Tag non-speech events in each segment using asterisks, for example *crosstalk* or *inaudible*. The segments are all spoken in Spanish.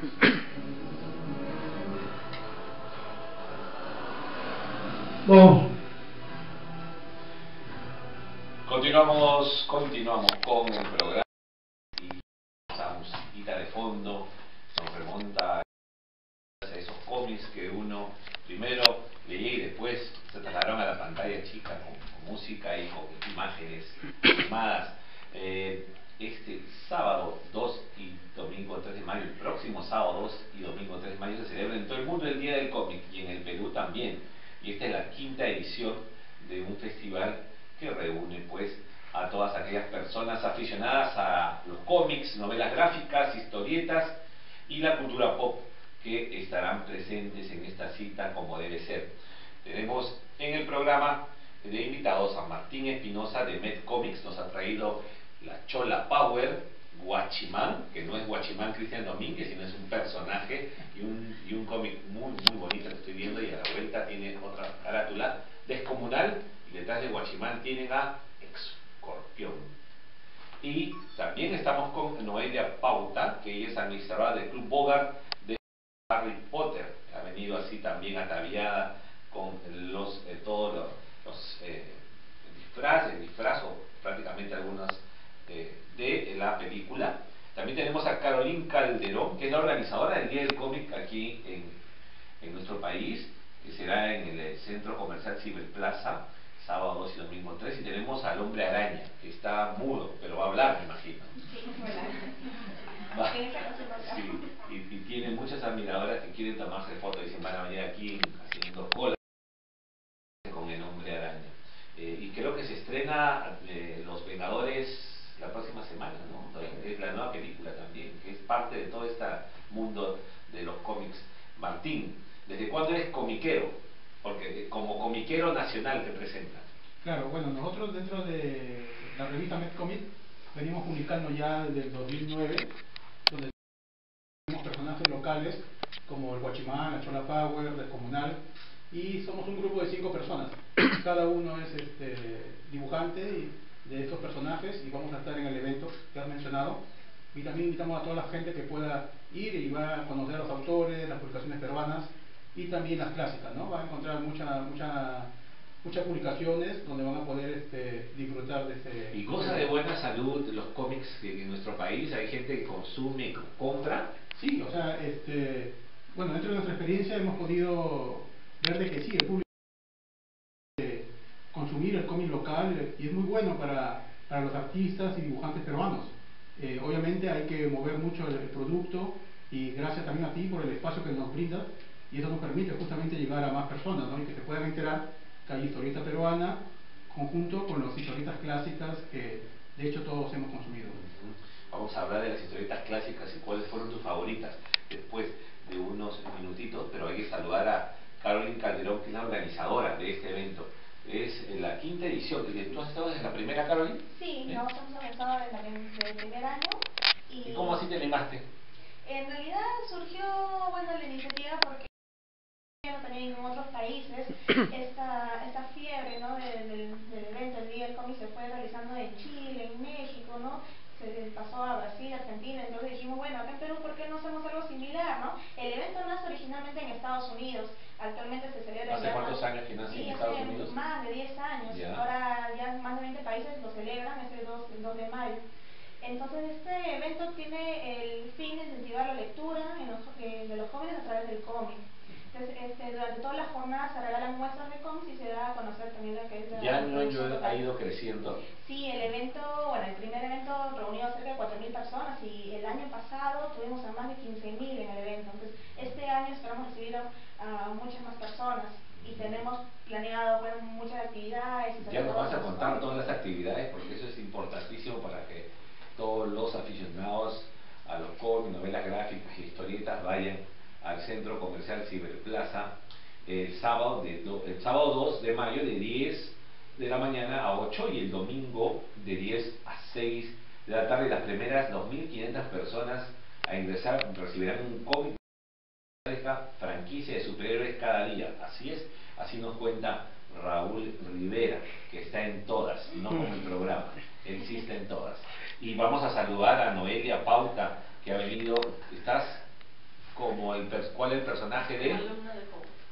*coughs* Continuamos, continuamos con el programa y esa musiquita de fondo nos remonta a esos cómics que uno primero leía y después se trasladaron a la pantalla chica con, música y con imágenes *coughs* animadas. Eh, este sábado 2 y domingo 3 de mayo, el próximo sábado 2 y domingo 3 de mayo se celebra en todo el mundo el Día del Cómic y en el Perú también. Y esta es la quinta edición de un festival que reúne pues a todas aquellas personas aficionadas a los cómics, novelas gráficas, historietas y la cultura pop que estarán presentes en esta cita como debe ser. Tenemos en el programa de invitados a Martín Espinosa de Med Comics, nos ha traído la Chola Power, Guachimán, que no es Guachimán Cristian Domínguez, sino es un personaje y un, y un cómic muy, muy bonito que estoy viendo y a la vuelta tiene otra carátula descomunal y detrás de Guachimán tienen a Escorpión. Y también estamos con Noelia Pauta, que ella es administradora del Club Bogart de Harry Potter. Ha venido así también ataviada con los, eh, todos los, eh, disfraces, disfraz o prácticamente algunos eh, de la película. También tenemos a Carolín Calderón, que es la organizadora del Día del Cómic aquí en, en nuestro país, que será en el Centro Comercial Ciberplaza, sábado 2 y domingo 3. Y tenemos al Hombre Araña, que está mudo, pero va a hablar, me imagino. Sí, y, y, tiene muchas admiradoras que quieren tomarse fotos, dicen van a venir aquí haciendo cola con el Hombre Araña. Eh, y creo que se estrena eh, Los Vengadores la próxima semana, ¿no? Es la nueva película también, que es parte de todo este mundo de los cómics. Martín, ¿desde cuándo eres comiquero? Porque como comiquero nacional te presentas. Claro, bueno, nosotros dentro de la revista MedComic venimos publicando ya desde el 2009, donde tenemos personajes locales como el Guachimán, la Chola Power, Descomunal, y somos un grupo de cinco personas. *clears throat* Cada uno es este, dibujante de estos personajes y vamos a estar en el evento que has mencionado. Y también invitamos a toda la gente que pueda ir y va a conocer a los autores, las publicaciones peruanas y también las clásicas, ¿no? Va a encontrar mucha, mucha, muchas publicaciones donde van a poder este, disfrutar de ese... Y cosa de buena salud los cómics en nuestro país, hay gente que consume, compra. Sí, o sea, este, bueno, dentro de nuestra experiencia hemos podido ver de que sí, el público consumir el cómic local y es muy bueno para, para los artistas y dibujantes peruanos. Eh, obviamente hay que mover mucho el, producto y gracias también a ti por el espacio que nos brindas y eso nos permite justamente llegar a más personas ¿no? y que se puedan enterar que hay historieta peruana conjunto con las historietas clásicas que de hecho todos hemos consumido. Vamos a hablar de las historietas clásicas y cuáles fueron tus favoritas después de unos minutitos, pero hay que saludar a Carolyn Calderón, que es la organizadora de este evento es la quinta edición. ¿Tú has estado desde la primera, Carolina? Sí, ¿Eh? nosotros hemos estado desde el primer año. ¿Y, cómo así te animaste? En realidad surgió bueno, la iniciativa en otros países *clears throat* esta, esta fiebre ¿no? del, del, evento, el Día del Cómic se fue realizando en Chile, en México, ¿no? se pasó a Brasil, Argentina, entonces dijimos, bueno, acá en Perú, ¿por qué no hacemos algo similar, no? El evento nace originalmente en Estados Unidos, actualmente se celebra ¿Hace cuántos años que nace en Estados Unidos? más de 10 años, ahora ya más de 20 países lo celebran, es el 2, el 2 de mayo. Entonces este evento tiene el fin de incentivar la lectura en los, eh, de los jóvenes a través del cómic. Durante todas las jornadas se regalan muestras de cómics y se da a conocer también lo que es la Ya año ha ido creciendo. Sí, el evento, bueno, el primer evento reunió a cerca de 4.000 personas y el año pasado tuvimos a más de 15.000 en el evento. Entonces, este año esperamos recibir a, muchas más personas y tenemos planeado bueno, muchas actividades. Ya nos vas a contar todas las actividades porque eso es importantísimo para que todos los aficionados a los cómics, novelas gráficas y historietas vayan al Centro Comercial Ciberplaza el sábado, de el sábado 2 de mayo de 10 de la mañana a 8 y el domingo de 10 a 6 de la tarde. Las primeras 2.500 personas a ingresar recibirán un cómic franquicia de superhéroes cada día. Así es, así nos cuenta Raúl Rivera, que está en todas, no como el programa, existe en todas. Y vamos a saludar a Noelia Pauta, que ha venido, ¿estás como el ¿cuál es el personaje de de.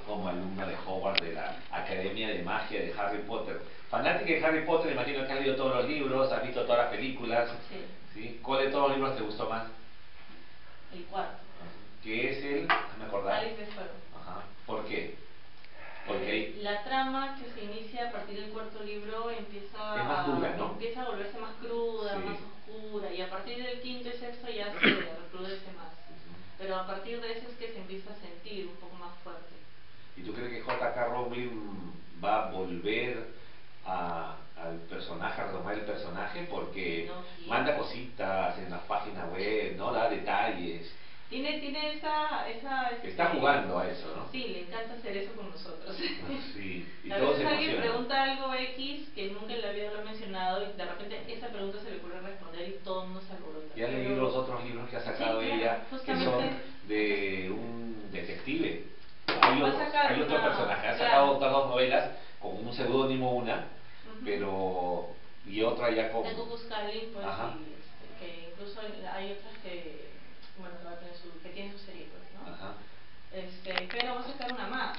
Como alumna de Hogwarts de la Academia de Magia de Harry Potter. Fanática de Harry Potter, imagino que has leído todos los libros, has visto todas las películas. Sí. ¿sí? ¿Cuál de todos los libros te gustó más? El cuarto. ¿Qué es el? Déjame acordar. Alice de Fuego. Ajá. ¿Por qué? Porque La trama que se inicia a partir del cuarto libro empieza, Es más dura, a, ¿no? empieza a volverse más cruda, Sí. más oscura, y a partir del quinto y sexto ya se recrudece más. Pero a partir de eso es que se empieza a sentir un poco más fuerte. ¿Y tú crees que J.K. Rowling va a volver a- al personaje, a retomar el personaje? Porque No manda cositas en la página web, no da detalles. Tiene, tiene esa, esa... este, Está jugando a eso, ¿no? Sí, le encanta hacer eso con nosotros. *laughs* Sí, y a veces alguien pregunta algo X que nunca en la vida lo ha mencionado y de repente esa pregunta se le ocurre responder y todo el mundo se alborota. ¿Y has Pero- leído los otros libros que ha sacado Sí, claro, ella, que son de? Hay, otro- sacar hay otro una- personaje, ha sacado otras dos novelas con un seudónimo una, Ujú. pero y otra ya con... De Calling, pues, Ajá. y, este, que incluso hay otras que, bueno, que va a tener su, que tienen su serie, pues, ¿no? Ajá. Este, pero va a sacar una más.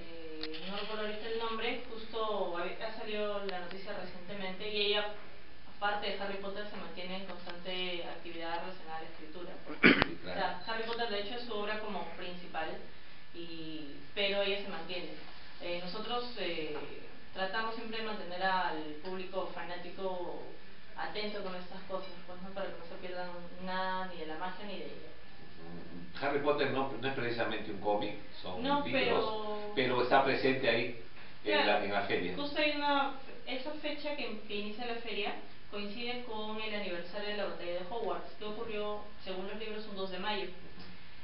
Eh, no recuerdo ahorita el nombre, justo ha salido la noticia recientemente y ella, aparte de Harry Potter, se mantiene en constante actividad relacionada a la escritura. Sí, O claro. sea, Harry Potter de hecho es su obra como principal, y, pero ella se mantiene. Eh, nosotros eh, tratamos siempre de mantener al público fanático atento con estas cosas, pues, ¿no? para que no se pierdan nada ni de la magia ni de ella. Harry Potter no, no es precisamente un cómic, son No, libros, pero- pero está presente ahí en, la, Claro, la feria. Justo hay una, esa fecha que, que inicia la feria coincide con el aniversario de la batalla de Hogwarts, que ocurrió, según los libros, un 2 de mayo.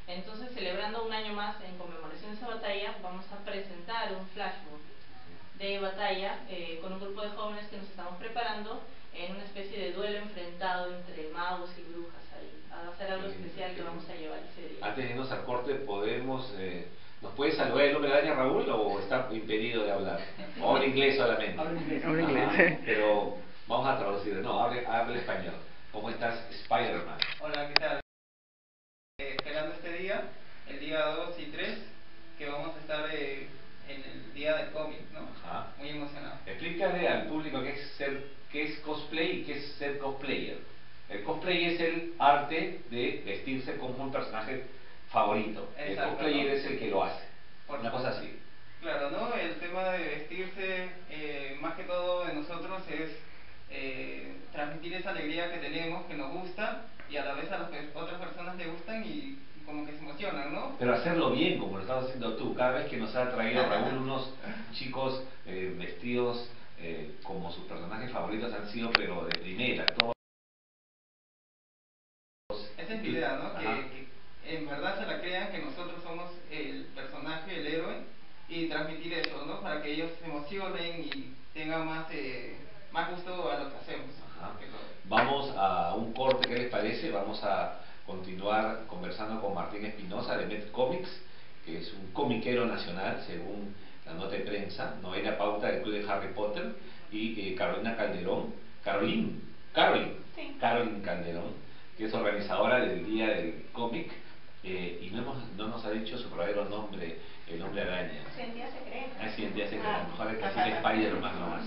Entonces, celebrando un año más en conmemoración de esa batalla, vamos a presentar un flashmob de batalla eh, con un grupo de jóvenes que nos estamos preparando en una especie de duelo enfrentado entre magos y brujas ahí. Va a ser algo especial que vamos a llevar ese día. Antes de irnos al corte, podemos... eh, ¿Nos puede saludar el hombre araña Raúl o está impedido de hablar? ¿O *laughs* habla inglés solamente? Habla inglés. Habla inglés. Pero vamos a traducir. No, hable, hable español. ¿Cómo estás, Spider-Man? Hola, ¿qué tal? Eh, esperando este día, el día 2 y 3, que vamos a estar eh, en el día del cómic, ¿no? Ajá. Muy emocionado. Explícale al público qué es ser qué es cosplay y qué es ser cosplayer. El cosplay es el arte de vestirse como un personaje favorito. El cosplayer ¿no? es el que lo hace. Por Una cosa así. Claro, ¿no? El tema de vestirse, eh, más que todo de nosotros, es eh, transmitir esa alegría que tenemos, que nos gusta, y a la vez a las otras personas le gustan y como que se emocionan, ¿no? Pero hacerlo bien, como lo estás haciendo tú. Cada vez que nos ha traído Raúl unos *laughs* chicos eh, vestidos eh, como sus personajes favoritos han sido, pero de primera. Todos Esa es mi idea, ¿no? Que, en verdad se la crean que nosotros somos el personaje, el héroe, y transmitir eso, ¿no? Para que ellos se emocionen y tengan más, eh, más gusto a lo que hacemos. Ajá. Vamos a un corte, ¿qué les parece? Vamos a continuar conversando con Martín Espinosa de Met Comics, que es un comiquero nacional, según la nota de prensa, novena pauta del Club de Harry Potter, y eh, Carolina Calderón, Carolín, Carolyn, Sí. Carolyn Calderón, que es organizadora del Día del Cómic, eh, y no, hemos, no nos ha dicho su verdadero nombre, el nombre araña. Identidad secreta. Ah, sí, entiendo, que a Ah. mejor es casi Spider-Man nomás.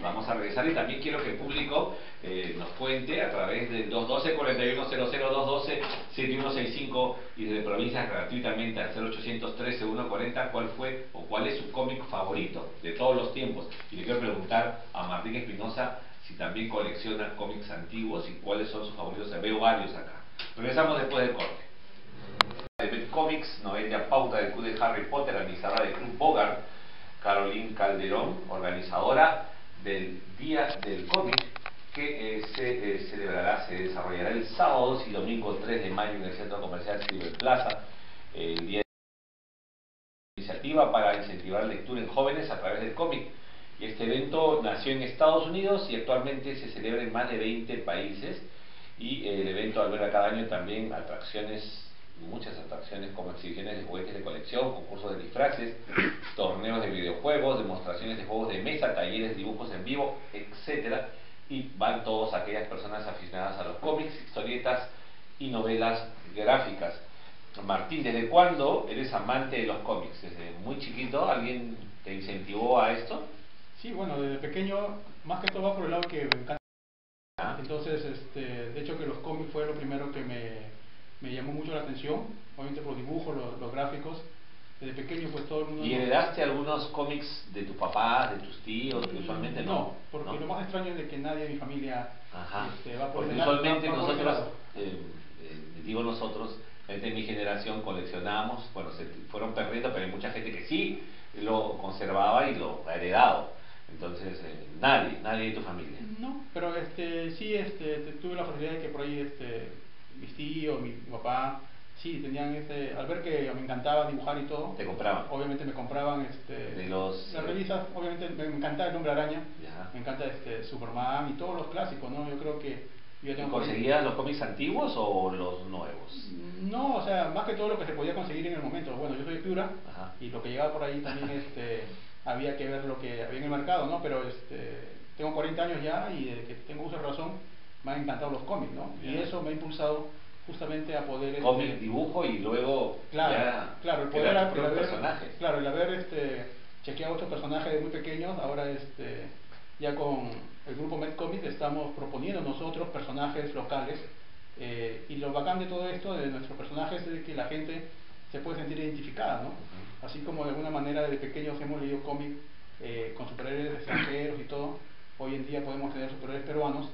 Vamos a regresar y también quiero que el público eh, nos cuente a través del 212-4100-212-7165 y desde provincias gratuitamente al 0800-13-140 cuál fue o cuál es su cómic favorito de todos los tiempos. Y le quiero preguntar a Martín Espinosa si también colecciona cómics antiguos y cuáles son sus favoritos. Veo varios acá. Regresamos después del corte de Comics, pauta del Club de Harry Potter, organizadora del Club Bogart, Caroline Calderón, organizadora del Día del Cómic, que eh, se eh, celebrará, se desarrollará el sábado 2 y domingo 3 de mayo en el Centro Comercial Ciber Plaza, el día de iniciativa para incentivar la lectura en jóvenes a través del cómic. Y este evento nació en Estados Unidos y actualmente se celebra en más de 20 países y eh, el evento alberga cada año también atracciones, muchas atracciones como exhibiciones de juguetes de colección, concursos de disfraces, *coughs* torneos de videojuegos, demostraciones de juegos de mesa, talleres de dibujos en vivo, etcétera, y van todas aquellas personas aficionadas a los cómics, historietas y novelas gráficas. Martín, ¿desde cuándo eres amante de los cómics? ¿Desde muy chiquito alguien te incentivó a esto? Sí, bueno, desde pequeño, más que todo va por el lado que me encanta. Ah. Entonces, este, de hecho que los cómics fue lo primero que me, me llamó mucho la atención, obviamente por los dibujos, los, los gráficos. Desde pequeño pues todo el mundo... ¿Y heredaste algunos cómics de tu papá, de tus tíos, que usualmente no? No, porque lo más extraño es de que nadie de mi familia Ajá. este, va por Porque usualmente va nosotros, eh, eh, digo nosotros, gente de mi generación coleccionamos, bueno, se fueron perdiendo, pero hay mucha gente que sí lo conservaba y lo ha heredado. Entonces, eh, nadie, nadie de tu familia. No, pero este, sí este, te- tuve la facilidad de que por ahí este, mis tíos, mi, mi papá, sí, tenían este, al ver que me encantaba dibujar y todo, Te compraban. obviamente me compraban este, De los, las eh, revistas, obviamente me, encanta el hombre araña, Ya. me encanta este, Superman y todos los clásicos, ¿no? Yo creo que yo ya ¿Y tengo ¿Conseguías los cómics antiguos o los nuevos? No, o sea, más que todo lo que se podía conseguir en el momento. Bueno, yo soy Piura Ajá. y lo que llegaba por ahí también *laughs* este, había que ver lo que había en el mercado, ¿no? Pero este, tengo 40 años ya y desde que tengo uso de razón me han encantado los cómics, ¿no? Y Ya. eso me ha impulsado justamente a poder... este, Cómic, dibujo y luego Claro, ya claro, el poder crear el haber, personajes. Claro, el haber este, chequeado estos personajes de muy pequeños, ahora este, ya con el grupo Med Comics estamos proponiendo nosotros personajes locales eh, y lo bacán de todo esto, de nuestros personajes, es que la gente se puede sentir identificada, ¿no? Así como de alguna manera desde pequeños hemos leído cómics eh, con superhéroes extranjeros y todo, hoy en día podemos tener superhéroes peruanos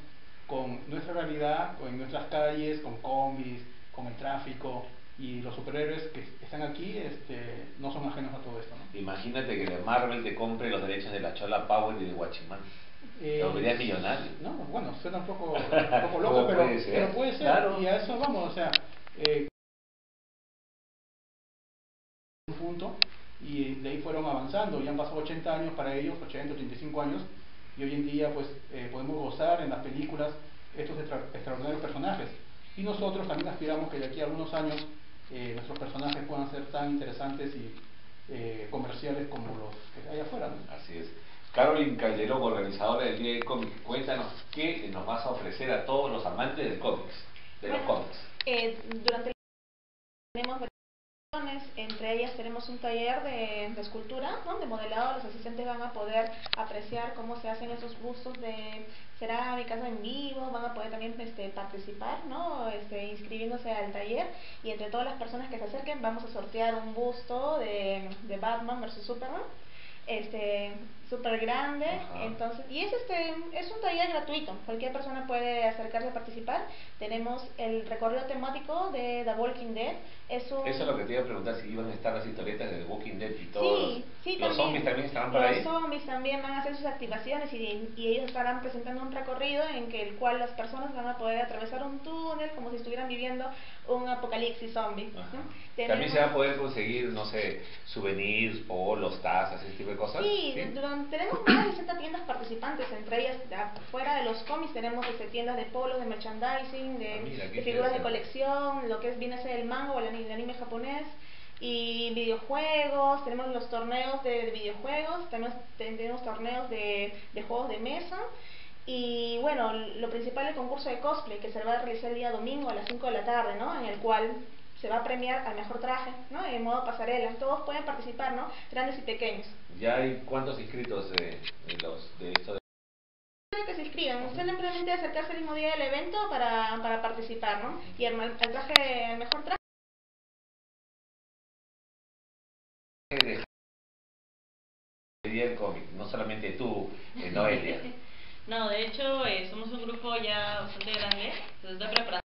con nuestra realidad, con- en nuestras calles, con cómics, con el tráfico y los superhéroes que están aquí este, no son ajenos a todo esto. ¿no? Imagínate que Marvel te compre los derechos de la Chola Power y de Guachimán. Te volverías millonario. No, bueno, suena un poco, *laughs* un poco loco, Pero pero, puede ser, pero puede ser. claro. Y a eso vamos, o sea, eh, un punto y de ahí fueron avanzando. Ya han pasado 80 años para ellos, 80, 85 años, y hoy en día pues eh, podemos gozar en las películas estos extra- extraordinarios personajes. Y nosotros también aspiramos que de aquí a algunos años eh, nuestros personajes puedan ser tan interesantes y eh, comerciales como los que hay afuera. ¿no? Así es. Carolyn Calderón, organizadora del Día del Cómic, cuéntanos qué nos vas a ofrecer a todos los amantes del cómics, de los cómics. Eh, durante el tenemos varias acciones, entre ellas tenemos un taller de, escultura, ¿no? de modelado, los asistentes van a poder apreciar cómo se hacen esos bustos de cerámicas en vivo, van a poder también este, participar, ¿no? este, inscribiéndose al taller y entre todas las personas que se acerquen vamos a sortear un busto de Batman versus Superman este súper grande Ajá. entonces y es este es un taller gratuito cualquier persona puede acercarse a participar tenemos el recorrido temático de The Walking Dead es un Eso es lo que te iba a preguntar, si iban a estar las historietas de The Walking Dead y todos Sí, sí, los también. zombies también estarán por Los zombies también van a hacer sus activaciones y, y ellos estarán presentando un recorrido en que el cual las personas van a poder atravesar un túnel como si estuvieran viviendo un apocalipsis zombie. ¿no? También se va a Tenemos- poder conseguir, no sé, souvenirs, polos, tazas, ese tipo de cosas. Sí, durante- tenemos más de 60 tiendas participantes, entre ellas fuera de los cómics tenemos este, tiendas de polos, de merchandising, de, Ah, mira, qué de figuras de colección, lo que es viene a ser el manga o el anime, el anime japonés y videojuegos, tenemos los torneos de, de videojuegos, tenemos, ten- tenemos torneos de, de juegos de mesa y bueno, lo principal es el concurso de cosplay que se va a realizar el día domingo a las 5 de la tarde, ¿no? En el cual se va a premiar al mejor traje, ¿no? En modo pasarela. Todos pueden participar, ¿no? Grandes y pequeños. ¿Ya hay cuántos inscritos de, de los, de esto? De... Quiero que se inscriban, simplemente acercarse el mismo día del evento para, para participar, ¿no? Y el, el traje, el mejor traje de el Día del Cómic, no solamente tú, eh, Noelia. *laughs* No, de hecho, eh, somos un grupo ya bastante grande. Se está preparando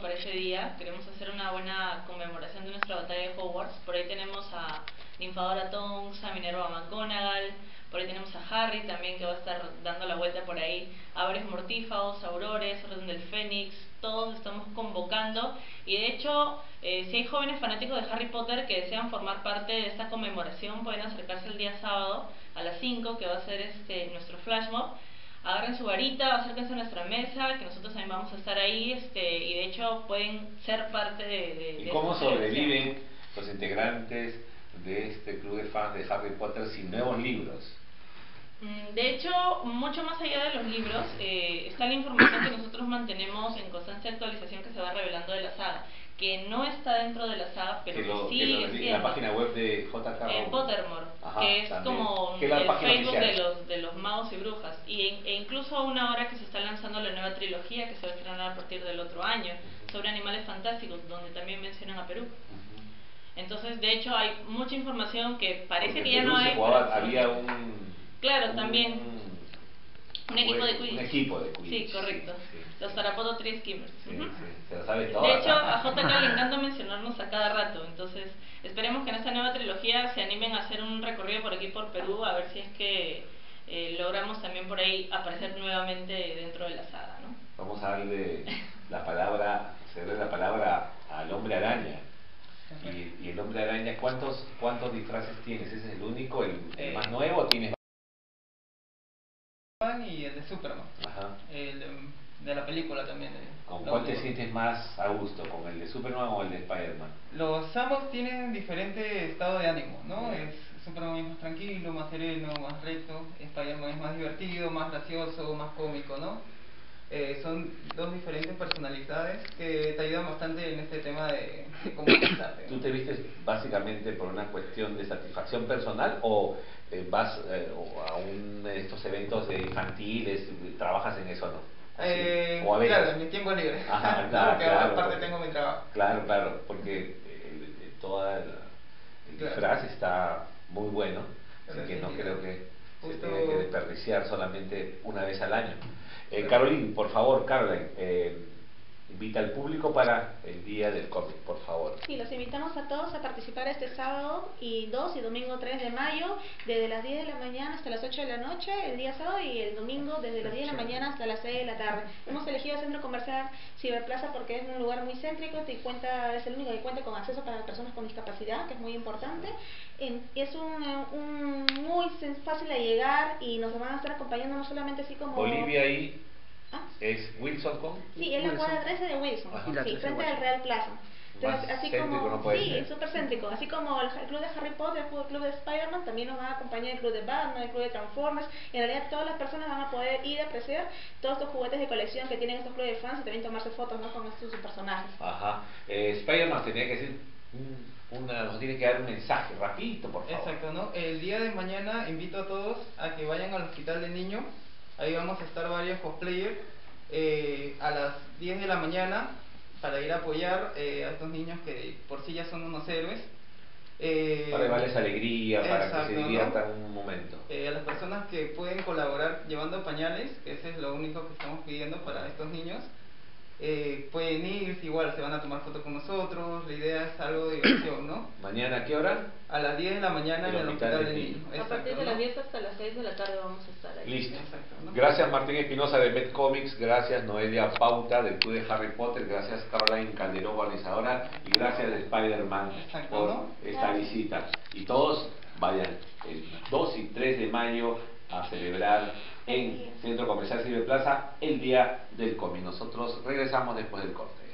para ese día. Queremos hacer una buena conmemoración de nuestra batalla de Hogwarts. Por ahí tenemos a Ninfadora Tonks, a Minerva McGonagall. Por ahí tenemos a Harry también que va a estar dando la vuelta por ahí. A varios mortífagos, aurores, Orden del Fénix. Todos estamos convocando. Y de hecho, eh, si hay jóvenes fanáticos de Harry Potter que desean formar parte de esta conmemoración, pueden acercarse el día sábado a las 5, que va a ser este nuestro flash mob agarren su varita, acérquense a nuestra mesa, que nosotros también vamos a estar ahí, este, y de hecho pueden ser parte de... de- ¿Y de cómo sobreviven los integrantes de este club de fans de Harry Potter sin nuevos libros? Mm, De hecho, mucho más allá de los libros, eh, está la información que nosotros mantenemos en constante actualización que se va revelando de la saga. Que no está dentro de la saga, pero que que, lo, que sigue lo recibe en la página web de JK En Rowling. Pottermore, Ajá, que es también. como Que es el Facebook oficial. de los, de los magos y brujas. Y en- e incluso una hora que se está lanzando la nueva trilogía que se va a estrenar a partir del otro año, sobre animales fantásticos, donde también mencionan a Perú. Entonces, de hecho, hay mucha información que parece Porque que ya no hay. jugaba- había un... Claro, también. Un equipo de Un Quidditch. equipo de Quidditch. Sí, correcto. sí, sí. Los Tarapoto Tri Skimmers. Sí, sí, se lo sabe todo. De hecho, a *laughs* JK le encanta mencionarnos a cada rato, entonces esperemos que en esta nueva trilogía se animen a hacer un recorrido por aquí por Perú, a ver si es que eh, logramos también por ahí aparecer nuevamente dentro de la saga, ¿no? Vamos a darle *laughs* la palabra, cederle la palabra al hombre araña. Y, y el hombre araña, ¿cuántos, ¿cuántos disfraces tienes? ¿Ese es el único, el, el Eh. más nuevo? o ¿Tienes y el de Superman. Ajá. El de, la película también. de- ¿Con cuál te última. sientes más a gusto? ¿Con el de Superman o el de Spider-Man? Los ambos tienen diferente estado de ánimo, ¿no? Es, Superman es más tranquilo, más sereno, más recto. Spider-Man es más divertido, más gracioso, más cómico, ¿no? Eh, son dos diferentes personalidades que te ayudan bastante en este tema de, de comunicarte. *coughs* ¿Tú te vistes básicamente por una cuestión de satisfacción personal o eh, vas eh, a un estos eventos infantiles, trabajas en eso o no? Eh, o claro, en mi tiempo libre. Ajá, *laughs* claro, Porque claro, aparte porque- tengo mi trabajo. Claro, claro, porque toda la- el disfraz está muy bueno, así que no creo que se tenga que desperdiciar solamente una vez al año. Eh, Caroline, por favor, Caroline, eh, invita al público para el día del cómic, por favor. Sí, los invitamos a todos a participar este sábado y 2 y domingo 3 de mayo, desde las 10 de la mañana hasta las 8 de la noche, el día sábado y el domingo desde las 10 de la mañana hasta las 6 de la tarde. Hemos elegido el centro comercial Ciberplaza porque es un lugar muy céntrico y cuenta, es el único que cuenta con acceso para personas con discapacidad, que es muy importante. Es un, un muy fácil de llegar y nos van a estar acompañando no solamente así como... Bolivia ahí ¿Ah? es Wilson con Sí, es la cuadra 13 de Wilson, Ajá. Sí, 13 frente al. Real Plaza. Entonces, Más así como, no puede sí, ser. súper céntrico, así como el, el club de Harry Potter, el club, de Spider-Man, también nos van a acompañar el club de Batman, el club de Transformers, y en realidad todas las personas van a poder ir a apreciar todos estos juguetes de colección que tienen estos clubes de fans y también tomarse fotos ¿no? con estos personajes. Ajá. Eh, Spider-Man tenía que decir, un- una, nos tiene que dar un mensaje, rapidito, por favor. Exacto, ¿no? El día de mañana invito a todos a que vayan al hospital de niños. Ahí vamos a estar varios cosplayers eh, a las 10 de la mañana para ir a apoyar eh, a estos niños que por sí ya son unos héroes. Eh, Para darles alegría, para que se ¿no? diviertan un momento. Eh, a las personas que pueden colaborar llevando pañales, que ese es lo único que estamos pidiendo para estos niños, eh, pueden ir, igual se van a tomar fotos con nosotros, la idea es algo de diversión, ¿no? *clears throat* ¿Mañana a qué hora? A las 10 de la mañana El en el hospital hospital de de niños. niños. A exacto, partir de ¿no? las 10 hasta las 6 de la tarde vamos a estar ahí. Listo. Exacto, ¿no? Gracias Martín Espinosa de Met Comics, gracias Noelia Pauta del Club de Harry Potter, gracias Caroline Calderón, organizadora, y gracias de Spider-Man Exacto, por ¿no? esta Gracias. visita. Y todos vayan el 2 y 3 de mayo a celebrar en Centro Comercial Ciberplaza el Día del Cómic. Nosotros regresamos después del corte.